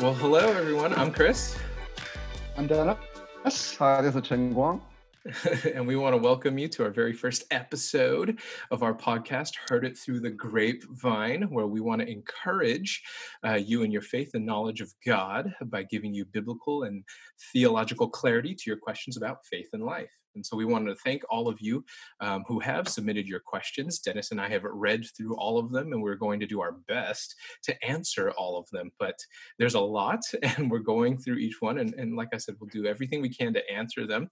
Well, hello everyone. I'm Chris. I'm Dennis. Hi, this is Chen Guang. and we want to welcome you to our very first episode of our podcast, Heard It Through the Grapevine, where we want to encourage uh, you in your faith and knowledge of God by giving you biblical and theological clarity to your questions about faith and life. And so we wanted to thank all of you um, who have submitted your questions. Dennis and I have read through all of them, and we're going to do our best to answer all of them. But there's a lot, and we're going through each one. And, and like I said, we'll do everything we can to answer them.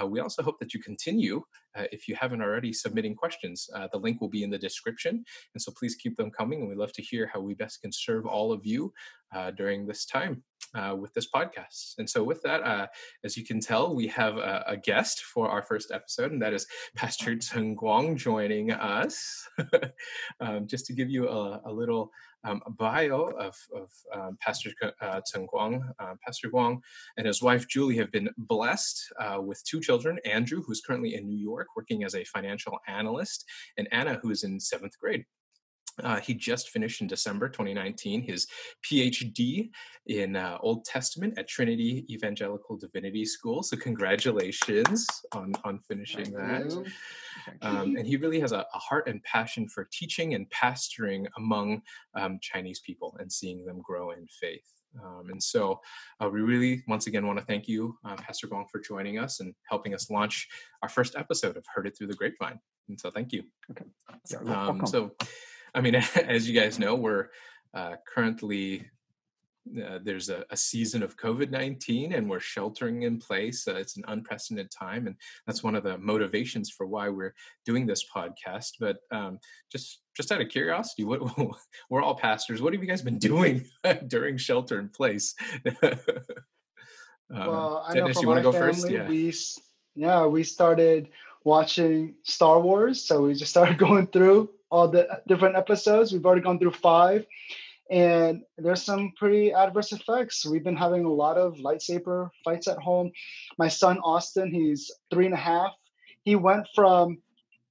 Uh, we also hope that you continue, uh, if you haven't already, submitting questions. Uh, the link will be in the description. And so please keep them coming. And we'd love to hear how we best can serve all of you uh, during this time uh, with this podcast. And so, with that, uh, as you can tell, we have a, a, guest for our first episode, and that is Pastor Chen Guang joining us. um, just to give you a, a little um, bio of, of um, Pastor uh, Chen Guang, uh, Pastor Guang and his wife Julie have been blessed uh, with two children Andrew, who's currently in New York working as a financial analyst, and Anna, who is in seventh grade. Uh, he just finished in December 2019 his PhD in uh, Old Testament at Trinity Evangelical Divinity School. So congratulations on on finishing Thank that. Um, and he really has a, a, heart and passion for teaching and pastoring among um, Chinese people and seeing them grow in faith. Um, and so uh, we really, once again, want to thank you, uh, Pastor Guang, for joining us and helping us launch our first episode of Heard It Through the Grapevine. And so thank you. Okay. Um, so I mean, as you guys know, we're uh, currently uh, there's a, a, season of COVID 19 and we're sheltering in place. Uh, it's an unprecedented time. And that's one of the motivations for why we're doing this podcast. But um, just just out of curiosity, what we're all pastors. What have you guys been doing during shelter in place? um, well, I Dennis, know you want to go family, first? Yeah. We, yeah, we started watching Star Wars. So we just started going through all the different episodes. We've already gone through five, and there's some pretty adverse effects. We've been having a lot of lightsaber fights at home. My son Austin, he's three and a half. He went from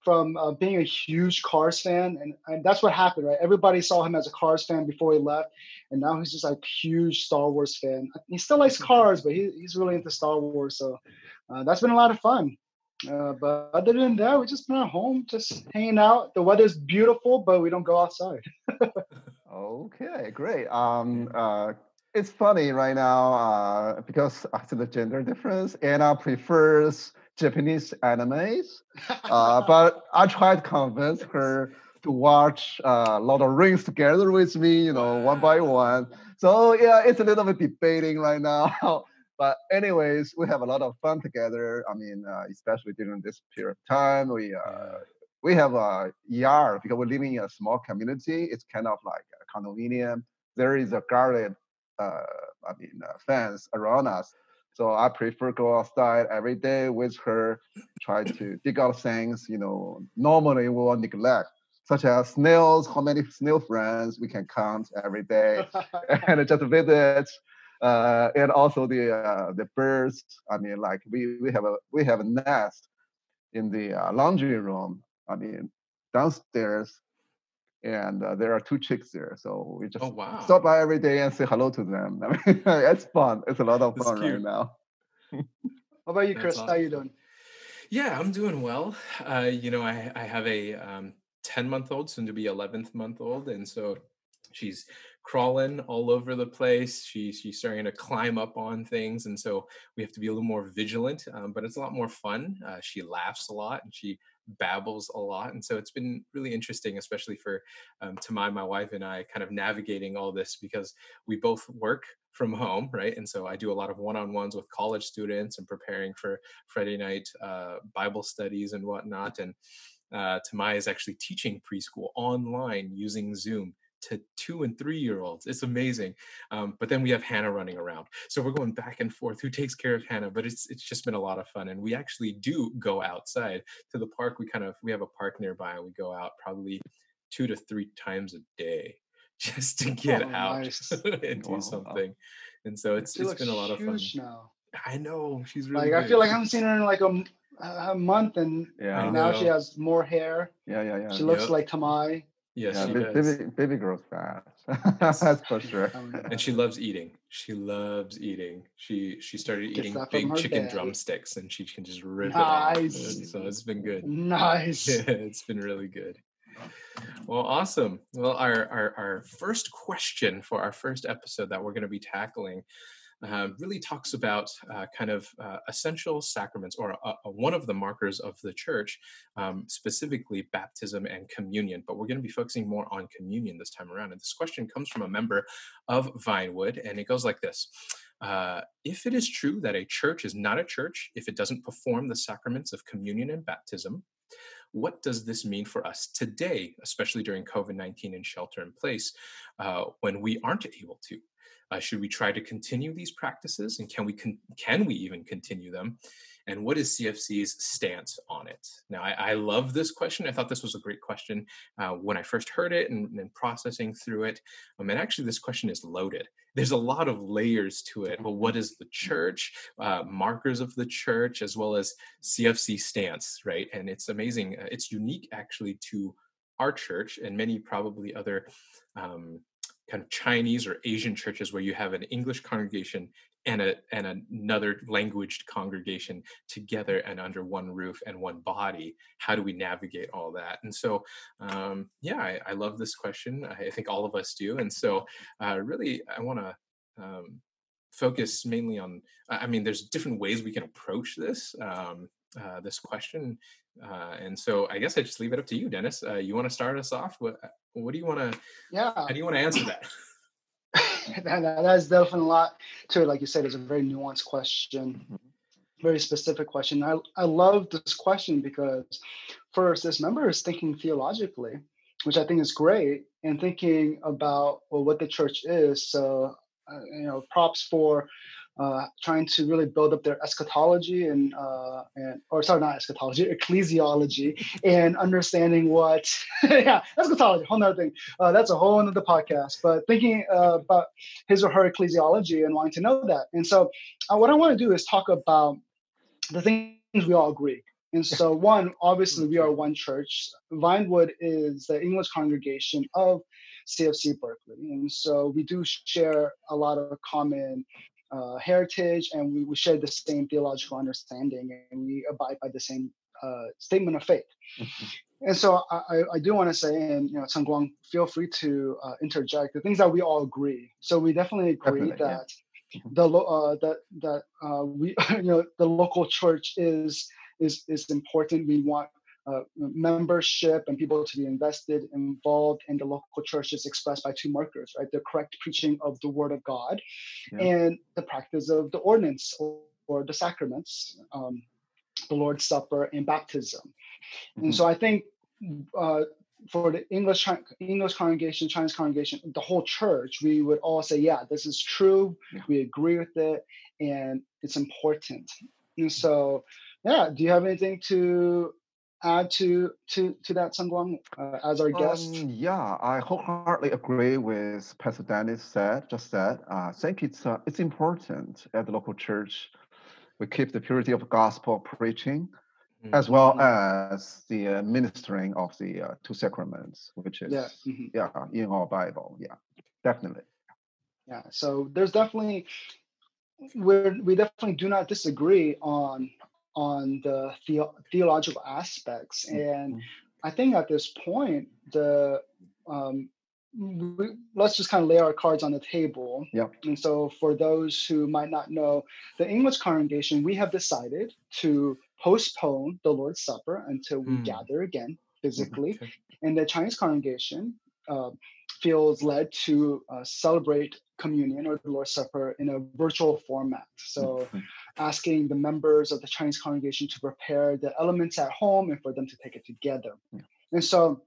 from uh, being a huge Cars fan, and, and that's what happened, right? Everybody saw him as a Cars fan before he left, and now he's just like huge Star Wars fan. He still likes cars, but he, he's really into Star Wars. So uh, that's been a lot of fun. Uh, but other than that, we just been at home, just hanging out. The weather's beautiful, but we don't go outside. okay, great. Um, uh, it's funny right now uh, because after the gender difference, Anna prefers Japanese animes, uh, but I tried to convince her to watch uh, Lord of Rings together with me, you know, one by one. So yeah, it's a little bit debating right now. But anyways, we have a lot of fun together. I mean, uh, especially during this period of time, we uh, we have a yard because we're living in a small community. It's kind of like a condominium. There is a guarded, uh, I mean, uh, fence around us. So I prefer go outside every day with her, try to dig out things. You know, normally we will neglect, such as snails. How many snail friends we can count every day, and just visit uh, and also the uh, the birds. I mean, like we we have a we have a nest in the uh, laundry room. I mean, downstairs, and uh, there are two chicks there. So we just oh, wow. stop by every day and say hello to them. I mean, it's fun. It's a lot of fun right now. How about you, Chris? Awesome. How you doing? Yeah, I'm doing well. Uh, you know, I I have a um, 10 month old, soon to be 11th month old, and so she's crawling all over the place. She, she's starting to climb up on things. And so we have to be a little more vigilant, um, but it's a lot more fun. Uh, she laughs a lot and she babbles a lot. And so it's been really interesting, especially for um, Tamai, my wife, and I kind of navigating all this because we both work from home, right? And so I do a lot of one-on-ones with college students and preparing for Friday night uh, Bible studies and whatnot. And uh, Tamai is actually teaching preschool online using Zoom to two and three year olds. It's amazing. Um, but then we have Hannah running around. So we're going back and forth who takes care of Hannah, but it's it's just been a lot of fun. And we actually do go outside to the park. We kind of we have a park nearby and we go out probably two to three times a day just to get oh, out nice. and do wow. something. And so it's it's been a lot of fun. Now. I know she's really like. I feel like I haven't seen her in like a, a month, and, yeah, now she has more hair. Yeah, yeah, yeah. She looks yep. like Tamai. Yes, yeah, baby, baby grows fast. That's for sure. And she loves eating. She loves eating. She she started eating big chicken dad. drumsticks, and she can just rip nice. it off. so it's been good. Nice. Yeah, it's been really good. Well, awesome. Well, our, our, our first question for our first episode that we're going to be tackling uh, really talks about uh, kind of uh, essential sacraments or uh, uh, one of the markers of the church, um, specifically baptism and communion. But we're going to be focusing more on communion this time around. And this question comes from a member of Vinewood, and it goes like this. Uh, if it is true that a church is not a church if it doesn't perform the sacraments of communion and baptism, what does this mean for us today, especially during COVID 19 and shelter in place, uh, when we aren't able to? Uh, should we try to continue these practices and can we con- can we even continue them? And what is CFC's stance on it? Now, I, I love this question. I thought this was a great question uh, when I first heard it and, and processing through it. Um, and actually, this question is loaded. There's a lot of layers to it. Well, what is the church? Uh, markers of the church, as well as CFC stance, right? And it's amazing. Uh, it's unique actually to our church and many probably other um, kind of Chinese or Asian churches where you have an English congregation and a and another languaged congregation together and under one roof and one body. How do we navigate all that? And so, um, yeah, I, I, love this question. I think all of us do. And so, uh, really, I want to. Um, focus mainly on i mean there's different ways we can approach this um, uh, this question uh, and so I guess I just leave it up to you, Dennis. Uh, you want to start us off? What What do you want to? Yeah. How do you want to answer that? that, that's definitely a lot to it. Like you said, it's a very nuanced question, mm-hmm. very specific question. I I love this question because first, this member is thinking theologically, which I think is great, and thinking about well what the church is. So uh, you know, props for uh, trying to really build up their eschatology and uh, and or sorry, not eschatology, ecclesiology, and understanding what yeah, eschatology, whole other thing. Uh, that's a whole another podcast. But thinking uh, about his or her ecclesiology and wanting to know that, and so uh, what I want to do is talk about the things we all agree. And so, one, obviously, we are one church. Vinewood is the English congregation of CFC Berkeley. And so we do share a lot of common uh, heritage and we, we share the same theological understanding and we abide by the same uh, statement of faith. Mm-hmm. And so I, I do want to say, and you know, Chen Guang, feel free to uh, interject the things that we all agree. So we definitely agree definitely, that yeah. Mm-hmm. the uh, that that uh, we you know the local church is is is important. We want uh, membership and people to be invested, involved in the local church is expressed by two markers, right? The correct preaching of the word of God yeah. and the practice of the ordinance or, or the sacraments, um, the Lord's Supper and baptism. Mm-hmm. And so I think uh, for the English English congregation, Chinese congregation, the whole church, we would all say, yeah, this is true. Yeah. We agree with it, and it's important. And so, yeah, do you have anything to add to to to that, Chen Guang, uh, as our guest? Um, yeah, I wholeheartedly agree with Pastor Dennis said just said. Uh, I think it's uh, it's important at the local church we keep the purity of gospel preaching, mm-hmm. as well as the uh, ministering of the uh, two sacraments, which is yeah, mm-hmm. yeah in our Bible. Yeah, definitely. Yeah, so there's definitely we we definitely do not disagree on on the, the theological aspects. Mm-hmm. And I think at this point, the um, we, let's just kind of lay our cards on the table. Yeah. And so, for those who might not know, the English congregation, we have decided to postpone the Lord's Supper until we mm. gather again physically. Okay. And the Chinese congregation uh, feels led to uh, celebrate communion or the Lord's Supper in a virtual format. So, mm-hmm. Asking the members of the Chinese congregation to prepare the elements at home and for them to take it together. Yeah. And so,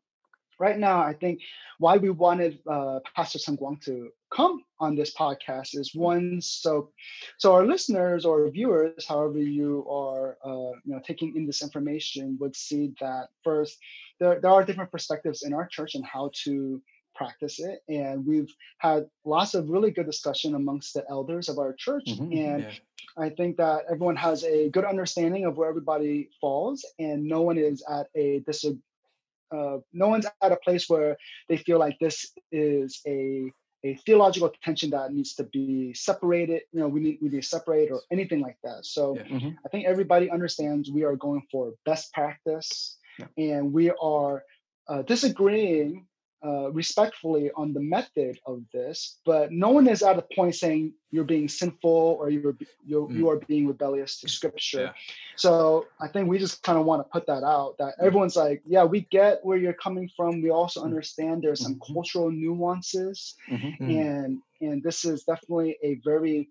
right now, I think why we wanted uh, Pastor Chen Guang to come on this podcast is one so so our listeners or viewers however you are uh, you know taking in this information would see that first there, there are different perspectives in our church and how to practice it. And we've had lots of really good discussion amongst the elders of our church. Mm-hmm. And yeah. I think that everyone has a good understanding of where everybody falls, and no one is at a dis- uh, no one's at a place where they feel like this is a a theological tension that needs to be separated. You know, we need we need to separate or anything like that. So yeah. mm-hmm. I think everybody understands we are going for best practice, yeah. and we are uh, disagreeing uh, respectfully on the method of this, but no one is at a point saying you're being sinful or you're you're mm. you are being rebellious to Scripture. Yeah. So I think we just kind of want to put that out that mm. everyone's like, yeah, we get where you're coming from. We also mm. understand there's some mm-hmm. cultural nuances, mm-hmm. Mm. and and this is definitely a very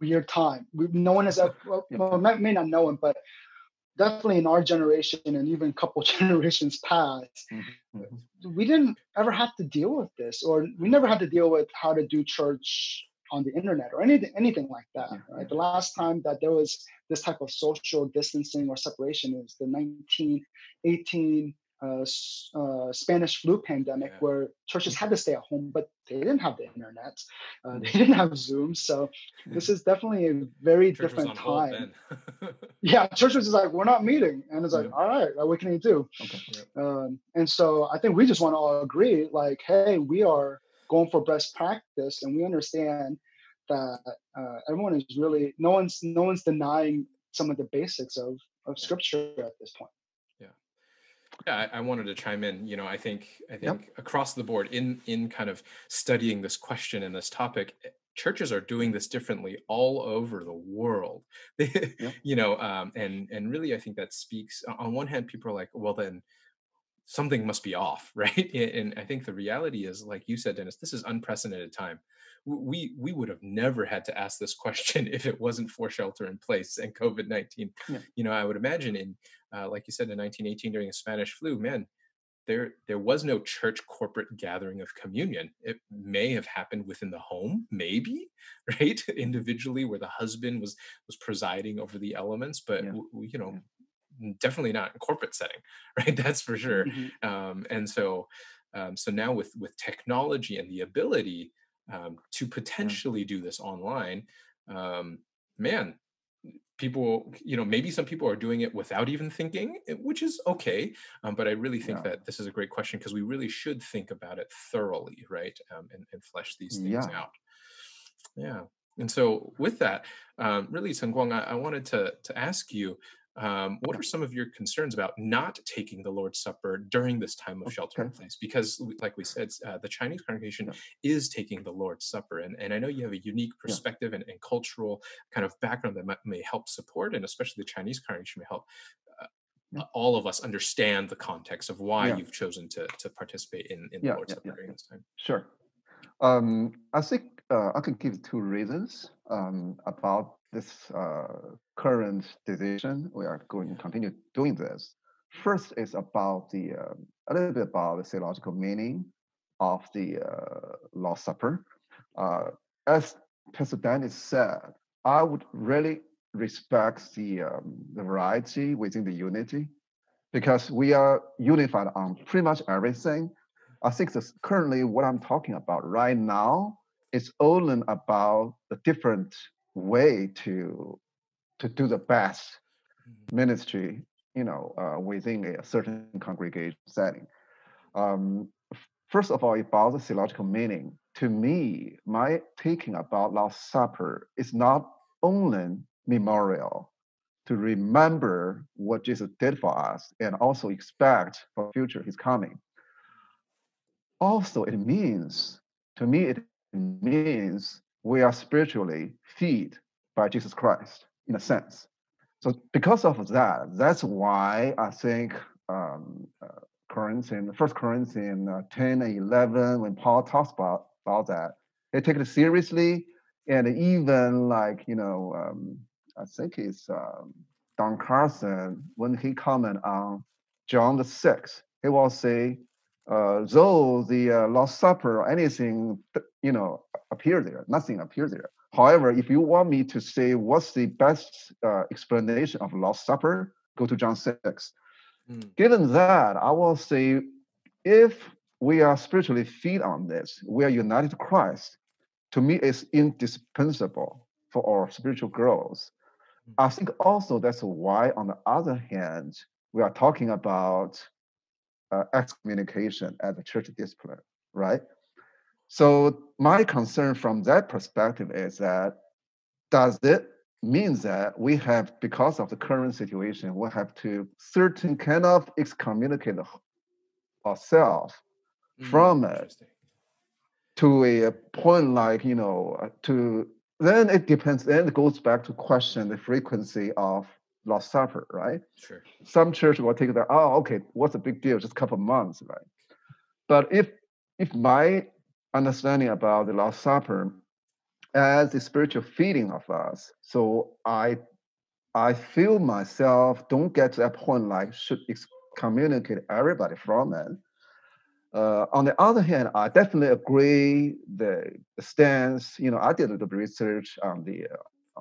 weird time. We, no one is, well, may not know him, but definitely in our generation and even a couple generations past, mm-hmm. we didn't ever have to deal with this, or we never had to deal with how to do church on the internet or anything anything like that. Right. The last time that there was this type of social distancing or separation is the 1918 uh, uh, Spanish flu pandemic yeah. where churches had to stay at home, but they didn't have the internet, uh, they mm-hmm. didn't have Zoom. So this is definitely a very church different time. yeah, church was like, we're not meeting, and it's like, yeah. all right, what can you do? Okay. Um, and so I think we just want to all agree, like, hey, we are going for best practice, and we understand that uh, everyone is really no one's no one's denying some of the basics of of scripture at this point. Yeah, I, I, wanted to chime in. You know, I think I think yep. across the board in in kind of studying this question and this topic, eh, churches are doing this differently all over the world. yep. You know, um, and and really, I think that speaks. On one hand, people are like, well, then something must be off, right? And I think the reality is, like you said, Dennis, this is unprecedented time. We we would have never had to ask this question if it wasn't for shelter in place and COVID nineteen. Yeah. You know, I would imagine in uh, like you said, in 1918 during the Spanish flu, man, there there was no church corporate gathering of communion. It may have happened within the home, maybe, right, individually, where the husband was was presiding over the elements, but yeah. w- you know. Yeah definitely not in corporate setting right that's for sure mm-hmm. um, and so um, so now with with technology and the ability um, to potentially yeah. do this online um, man people you know maybe some people are doing it without even thinking eh, which is okay um, but i really think yeah. that this is a great question because we really should think about it thoroughly right um, and, and, flesh these things yeah. out yeah and so with that um, really Sun Guang, I, I wanted to to ask you um, what are some of your concerns about not taking the Lord's Supper during this time of shelter in place? Because, like we said, uh, the Chinese congregation yeah. is taking the Lord's Supper, and, and I know you have a unique perspective yeah. and, and, cultural kind of background that might, may help support, and especially the Chinese congregation may help. Uh, yeah. all of us understand the context of why you've chosen to to participate in, in the Lord's Supper during this time. Sure. Um, I think uh, I can give two reasons um, about this uh, current decision, we are going to continue doing this. First is about the uh, a little bit about the theological meaning of the uh, Lord's Supper. Uh, as Pastor Dennis said, I would really respect the um, the variety within the unity, because we are unified on pretty much everything. I think this currently what I'm talking about right now is only about the different way to to do the best mm-hmm. ministry you know uh, within a certain congregation setting. Um, first of all about the theological meaning. To me my thinking about last supper is not only memorial to remember what jesus did for us and also expect for future his coming. Also it means to me it means we are spiritually fed by Jesus Christ in a sense. So because of that, that's why I think um, uh, Corinthians, First Corinthians uh, 10 and 11, when Paul talks about, about that, they take it seriously. And even like, you know, um, I think it's um, Don Carson, when he comment on John the 6th, he will say, uh, though the uh, Last Supper or anything, you know, appear there, nothing appears there. However, if you want me to say what's the best uh, explanation of Last Supper, go to John 6. Mm. Given that, I will say if we are spiritually feed on this, we are united to Christ, to me, it's indispensable for our spiritual growth. Mm. I think also that's why, on the other hand, we are talking about uh, excommunication as a church discipline, right? So my concern from that perspective is that does it mean that we have, because of the current situation, we have to certain kind of excommunicate ourselves mm, from it to a point like you know to then it depends then it goes back to question the frequency of last supper right? Sure. Some church will take that oh okay what's the big deal? Just a couple months right? But if if my understanding about the last supper as the spiritual feeding of us so i i feel myself don't get to that point like should communicate everybody from it. Uh, on the other hand, I definitely agree the, the stance. You know, I did a little research on the uh,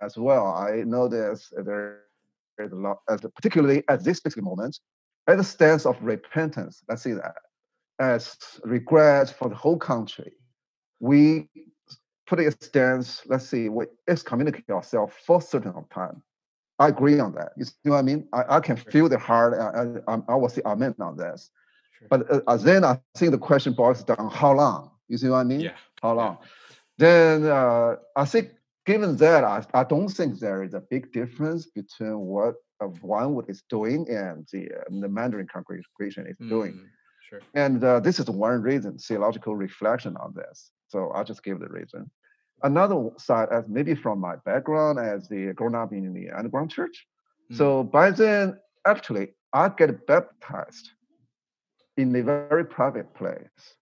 as well. I noticed there is a lot, as particularly at this specific moment, as a stance of repentance. Let's see that as regret for the whole country. We put a stance. Let's see, we excommunicate ourselves for a certain time I agree on that. You see what I mean? I, I can feel the heart. I, I, I will say amen on this. Sure. But uh, then I think the question boils down how long? You see what I mean? Yeah. How long? Then uh, I think, given that, I, I don't think there is a big difference between what uh, Vinewood is doing and the, uh, the Mandarin congregation is mm, doing. Sure. And uh, this is one reason, theological reflection on this. So I'll just give the reason another side as maybe from my background as the grown up in the underground church. Mm. So by then, actually, I get baptized in a very private place.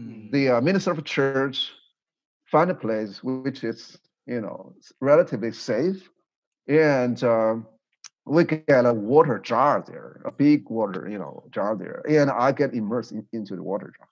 Mm. The uh, minister of church find a place which is you know relatively safe, and uh, we get a water jar there, a big water you know jar there, and I get immersed in, into the water jar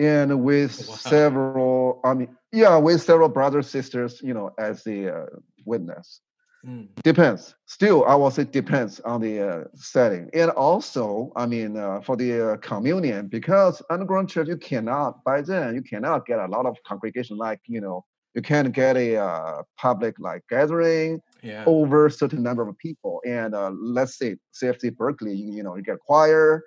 and with wow. several i mean yeah with several brothers sisters you know as the uh, witness mm. depends still i will say depends on the uh, setting and also i mean uh, for the uh, communion because underground church you cannot by then you cannot get a lot of congregation like you know you can't get a uh, public like gathering yeah. over a certain number of people and uh, let's say cfc berkeley you, you know you get choir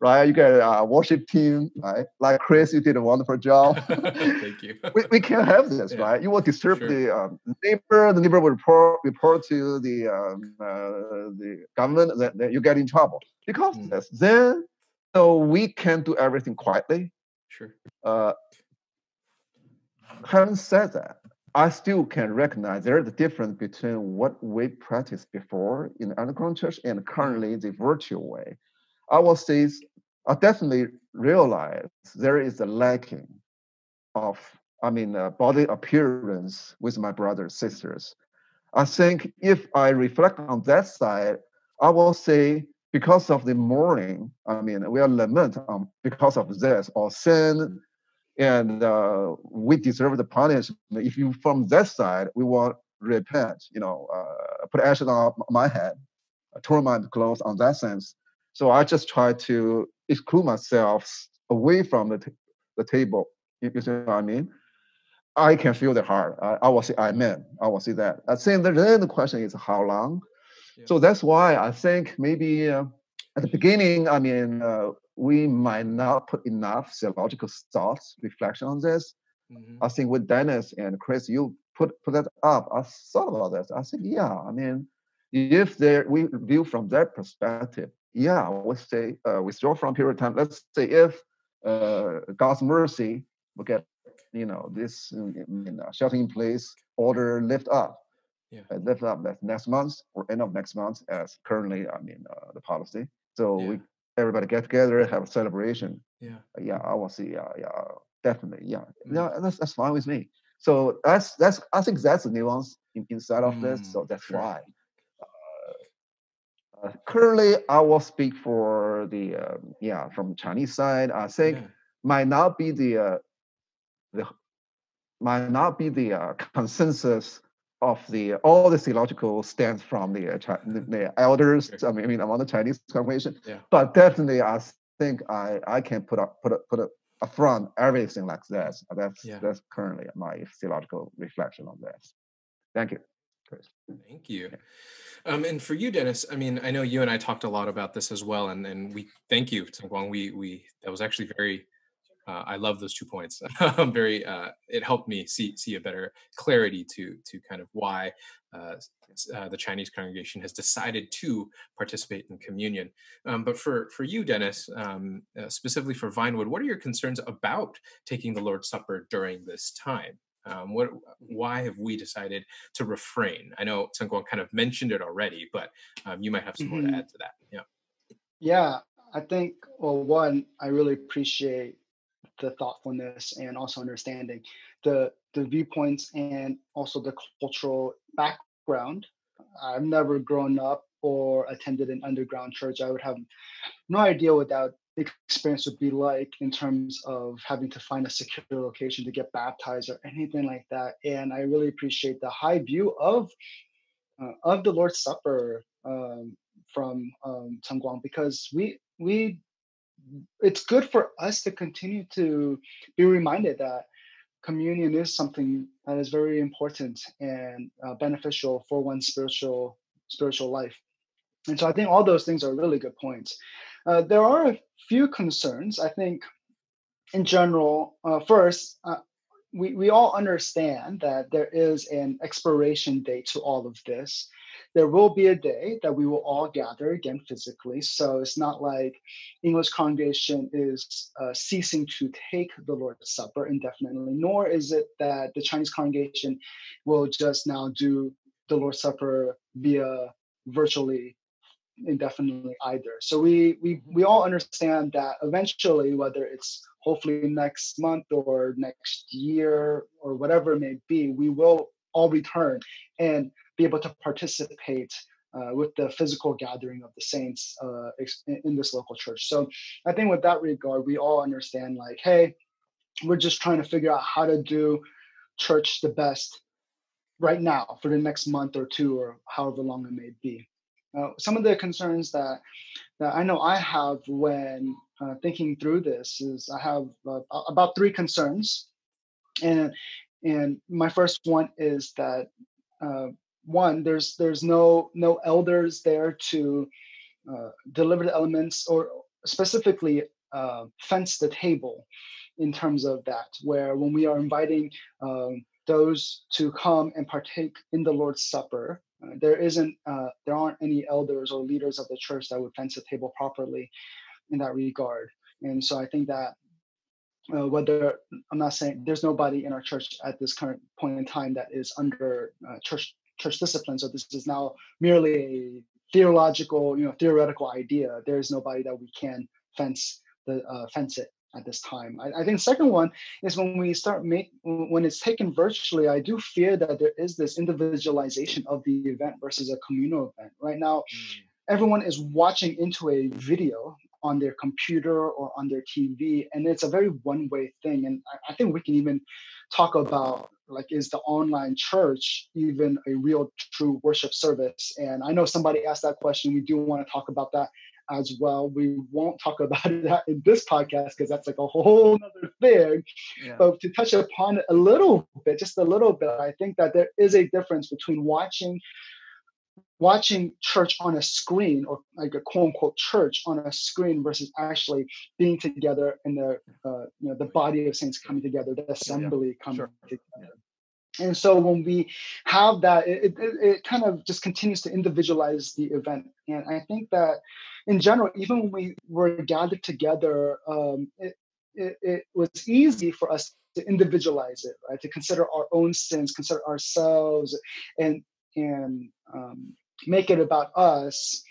right? You get a worship team, right? Like Chris, you did a wonderful job. Thank you. we, we can't have this, yeah. right? You will disturb sure. the um, neighbor. The neighbor will report report to the um, uh, the government that, that, you get in trouble because mm. this. Then, so we can do everything quietly. Sure. Uh, having said that, I still can recognize there is a difference between what we practiced before in the underground church and currently the virtual way. I will say I definitely realize there is a lacking of, I mean, uh, body appearance with my brothers sisters. I think if I reflect on that side, I will say because of the mourning, I mean, we are lament um, because of this or sin, and uh, we deserve the punishment. If you from that side, we want repent, you know, uh, put ashes on my head, turn my clothes on that sense. So I just try to exclude myself away from the, t- the table. You, you see what I mean? I can feel the heart. I, I will say amen. I will say that. I think then the question is how long? Yeah. So that's why I think maybe uh, at the beginning, I mean, uh, we might not put enough theological thoughts, reflection on this. Mm-hmm. I think with Dennis and Chris, you put put that up. I thought about this. I said, yeah. I mean, if there we view from that perspective, yeah, we say uh, withdraw from period of time. Let's say if uh, God's mercy will get, you know, this uh, shelter in place order lift up, yeah. Uh, lift up that next month or end of next month as currently, I mean, uh, the policy. So yeah. we everybody get together, have a celebration. Yeah, uh, yeah, I will see. Yeah, yeah, definitely. Yeah, mm. yeah, that's that's fine with me. So that's that's I think that's the nuance in, inside of mm, this. So that's sure. why uh, currently, I will speak for the uh, yeah from Chinese side. I think yeah. might not be the uh, the might not be the uh, consensus of the all the theological stands from the uh, the, the, elders. I mean, I mean among the Chinese congregation. Yeah. But definitely, I think I I can put up put up put up front everything like this. That's yeah. that's currently my theological reflection on this. Thank you. Chris. Thank you. Um, and for you, Dennis, I mean, I know you and I talked a lot about this as well, and and we thank you, Guang. We we that was actually very. Uh, I love those two points. very. Uh, it helped me see see a better clarity to to kind of why uh, uh, the Chinese congregation has decided to participate in communion. Um, but for for you, Dennis, um, uh, specifically for Vinewood, what are your concerns about taking the Lord's Supper during this time? Um, what, why have we decided to refrain? I know Guang kind of mentioned it already, but um, you might have some mm-hmm. more to mm-hmm. add to that. Yeah. Yeah, I think, well, one, I really appreciate the thoughtfulness and also understanding the the viewpoints and also the cultural background. I've never grown up or attended an underground church. I would have no idea what that experience would be like in terms of having to find a secure location to get baptized or anything like that. And I really appreciate the high view of uh, of the Lord's Supper um, from um, Guang because we we it's good for us to continue to be reminded that communion is something that is very important and uh, beneficial for one's spiritual spiritual life. And so I think all those things are really good points. Uh, there are a few concerns. I think, in general, uh, first, uh, we, we all understand that there is an expiration date to all of this. There will be a day that we will all gather again physically. So it's not like English congregation is uh, ceasing to take the Lord's Supper indefinitely, nor is it that the Chinese congregation will just now do the Lord's Supper via virtually indefinitely either. So we we we all understand that eventually, whether it's hopefully next month or next year or whatever it may be, we will all return and be able to participate uh, with the physical gathering of the saints uh, in this local church. So I think with that regard, we all understand like, hey, we're just trying to figure out how to do church the best right now for the next month or two or however long it may be. Uh, some of the concerns that that I know I have when uh, thinking through this is I have uh, about three concerns, and and my first one is that uh, one there's there's no no elders there to uh, deliver the elements or specifically uh, fence the table in terms of that where when we are inviting um, those to come and partake in the Lord's Supper uh, there isn't, uh, there aren't any elders or leaders of the church that would fence the table properly in that regard. And so I think that uh, whether I'm not saying there's nobody in our church at this current point in time that is under uh, church church discipline. So this is now merely a theological, you know, theoretical idea. There is nobody that we can fence the uh, fence it at this time. I, I, think second one is when we start make when it's taken virtually, I do fear that there is this individualization of the event versus a communal event. Right now, mm. everyone is watching into a video on their computer or on their TV, and it's a very one-way thing. And I, I think we can even talk about like is the online church even a real true worship service and i know somebody asked that question we do want to talk about that as well. We won't talk about that in this podcast because that's like a whole other thing. Yeah. But to touch upon it a little bit, just a little bit, I think that there is a difference between watching watching church on a screen or like a quote unquote church on a screen versus actually being together in the uh, you know the body of saints coming together, the assembly yeah, coming sure. together. And so when we have that, it, it, it kind of just continues to individualize the event. And I think that in general, even when we were gathered together, um, it, it, it, was easy for us to individualize it, right? To consider our own sins, consider ourselves, and and um, make it about us,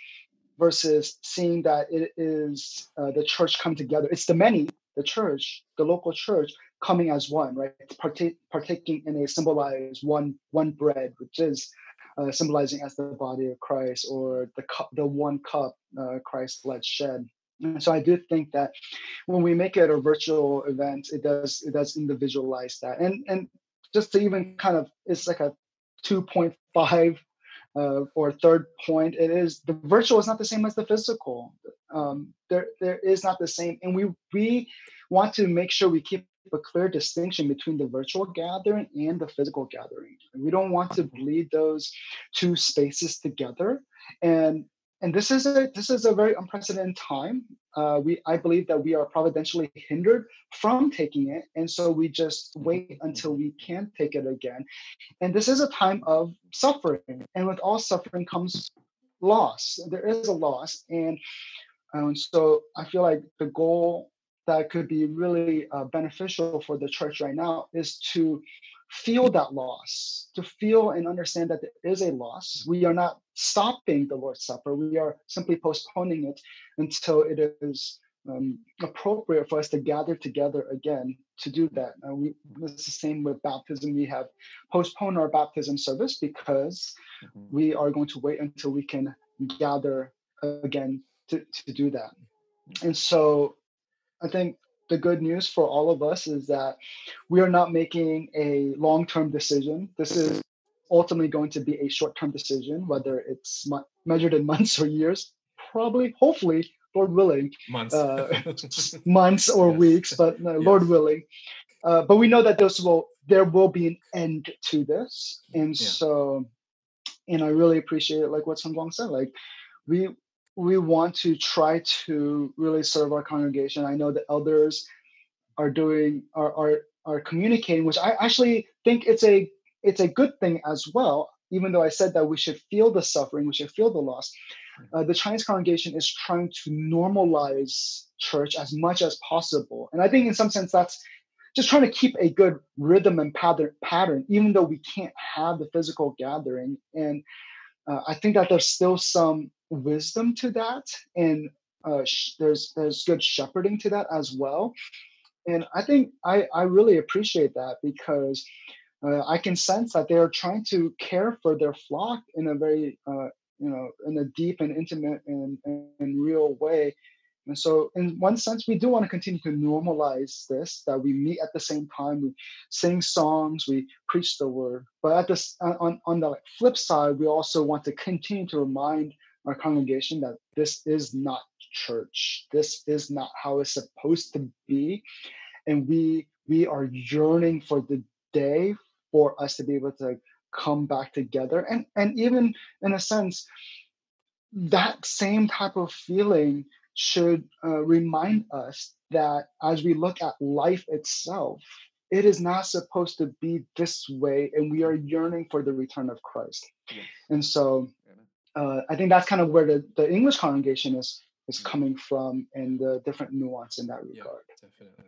versus seeing that it is uh, the church come together. It's the many, the church, the local church, coming as one, right? Partake, partaking in a symbolized one one bread, which is uh, symbolizing as the body of Christ or the cup, the one cup uh, Christ's blood shed. And so I do think that when we make it a virtual event, it does it does individualize that. And and just to even kind of it's like a 2.5 uh, or third point, it is the virtual is not the same as the physical. Um, there there is not the same, and we we want to make sure we keep a clear distinction between the virtual gathering and the physical gathering. We don't want to bleed those two spaces together. And and this is a this is a very unprecedented time. Uh, we I believe that we are providentially hindered from taking it, and so we just wait until we can take it again. And this is a time of suffering, and with all suffering comes loss. There is a loss, and um, so I feel like the goal that could be really uh, beneficial for the church right now is to feel that loss, to feel and understand that there is a loss. We are not stopping the Lord's Supper, we are simply postponing it until it is um, appropriate for us to gather together again to do that. Uh, we, it's the same with baptism. We have postponed our baptism service because mm-hmm. we are going to wait until we can gather again to, to do that. And so I think the good news for all of us is that we are not making a long term decision. This is ultimately going to be a short term decision, whether it's measured in months or years, probably, hopefully, Lord willing, months, uh, months or yes. weeks, but uh, yes. Lord willing. Uh, but we know that this will there will be an end to this, and yeah. so, and I really appreciate it, like what Sun Guang said. Like we we want to try to really serve our congregation. I know the elders are doing are are are communicating, which I actually think it's a it's a good thing as well. Even though I said that we should feel the suffering, we should feel the loss. Uh, the Chinese congregation is trying to normalize church as much as possible, and I think in some sense that's just trying to keep a good rhythm and pattern. Pattern, even though we can't have the physical gathering, and uh, I think that there's still some wisdom to that, and uh, sh- there's there's good shepherding to that as well. And I think I I really appreciate that because uh, I can sense that they're trying to care for their flock in a very uh, you know in a deep and intimate and, and real way. And so, in one sense, we do want to continue to normalize this that we meet at the same time, we sing songs, we preach the word. But at this, on, on the flip side, we also want to continue to remind our congregation that this is not church. This is not how it's supposed to be. And we we are yearning for the day for us to be able to come back together. And and even in a sense, that same type of feeling should uh, remind us that as we look at life itself, it is not supposed to be this way, and we are yearning for the return of Christ. Yes. And so uh, I think that's kind of where the, the English congregation is is mm-hmm. coming from and the different nuance in that regard. Yeah, definitely.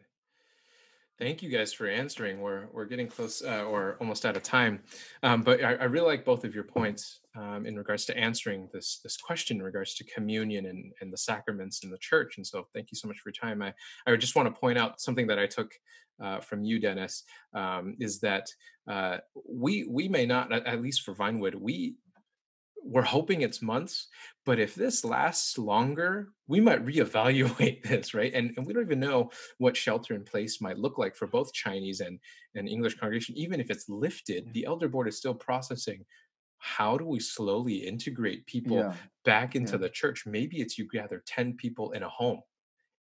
Thank you guys for answering. We're we're getting close uh, or almost out of time, um, but I, I, really like both of your points um, in regards to answering this this question in regards to communion and, and the sacraments in the church. And so, thank you so much for your time. I I just want to point out something that I took uh, from you, Dennis, um, is that uh, we we may not, at least for Vinewood, we we're hoping it's months, but if this lasts longer, we might reevaluate this, right? And, and we don't even know what shelter in place might look like for both Chinese and, and English congregation. Even if it's lifted, the elder board is still processing how do we slowly integrate people yeah. back into yeah. the church? Maybe it's you gather 10 people in a home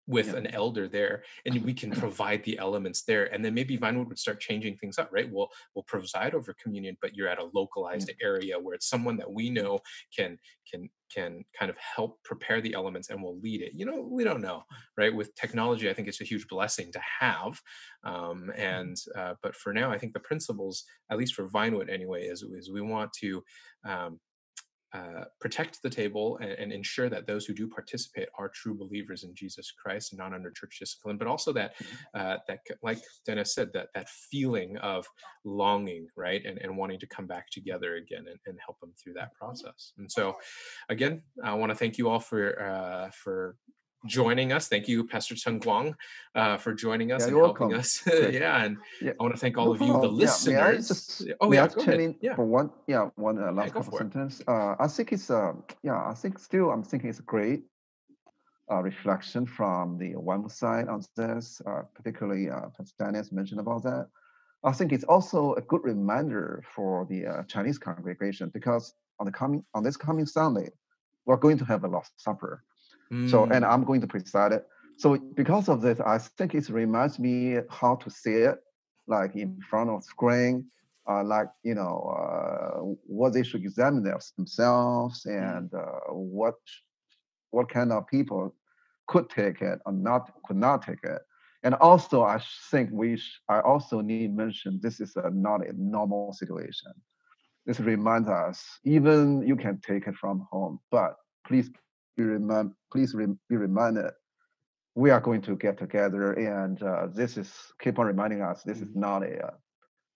with yeah. an elder there and we can provide the elements there and then maybe vinewood would start changing things up right we'll we'll preside over communion but you're at a localized yeah. area where it's someone that we know can can can kind of help prepare the elements and will lead it you know we don't know right with technology i think it's a huge blessing to have um, mm-hmm. and uh, but for now i think the principles at least for vinewood anyway is, is we want to um, uh, protect the table and, and, ensure that those who do participate are true believers in Jesus Christ and not under church discipline, but also that mm-hmm. uh, that like Dennis said that that feeling of longing, right, and, and wanting to come back together again and, and help them through that process. And so, again, I want to thank you all for uh, for joining us. Thank you, Pastor Sun Guang, uh, for joining us yeah, and helping welcome. us. yeah, and yeah. I want to thank all of you, the listeners. Yeah, I just, oh yeah, go ahead. yeah. for one, yeah, one uh, last couple sentence. Uh, I think it's, uh, yeah, I think still, I'm thinking it's a great uh, reflection from the one side on this, uh, particularly uh, Pastor Dennis mentioned about that. I think it's also a good reminder for the uh, Chinese congregation because on the coming on this coming Sunday, we're going to have a Last Supper. Mm. So, and mm. I'm going to preside it. So because of this, I think it reminds me how to see it, like in front of screen, uh, like you know uh, what they should examine themselves mm-hmm. and uh, what what kind of people could take it or not could not take it. And also, I think we sh- I also need mention this is a, not a normal situation. This reminds us even you can take it from home, but please be remind please re- be reminded we are going to get together and uh, this is keep on reminding us this is mm-hmm. not a uh,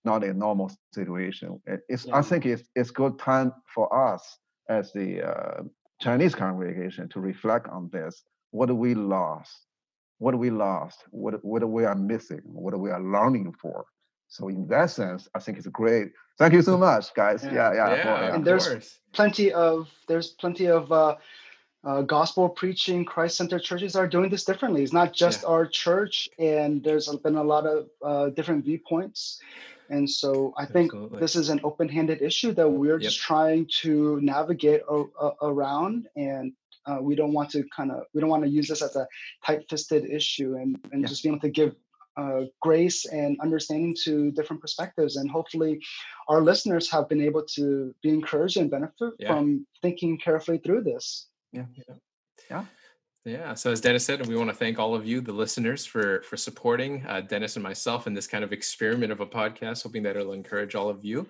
not a normal situation it's yeah. i think it's it's good time for us as the uh, chinese congregation to reflect on this what do we lost what do we lost what what we are missing what we are longing for so in that sense i think it's great thank you so much guys yeah yeah, yeah, yeah, for, yeah. and there's plenty of there's plenty of uh, uh, gospel preaching Christ centered churches are doing this differently. It's not just yeah. our church, and there's been a lot of uh, different viewpoints. And so I think Absolutely. this is an open handed issue that we're yep. just trying to navigate o- o- around. And uh, we don't want to kind of, we don't want to use this as a tight fisted issue and, and yeah. just be able to give uh, grace and understanding to different perspectives. And hopefully, our listeners have been able to be encouraged and benefit yeah. from thinking carefully through this yeah. Yeah. Yeah. So as dennis said we want to thank all of you the listeners for for supporting uh, dennis and myself in this kind of experiment of a podcast hoping that it'll encourage all of you.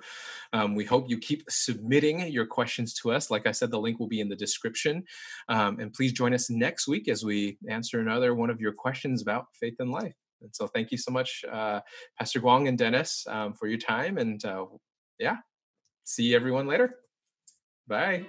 Um, we hope you keep submitting your questions to us. Like i said the link will be in the description. Um, and please join us next week as we answer another one of your questions about faith and life. And so thank you so much uh, pastor guang and dennis um, for your time and uh, yeah see everyone later. Bye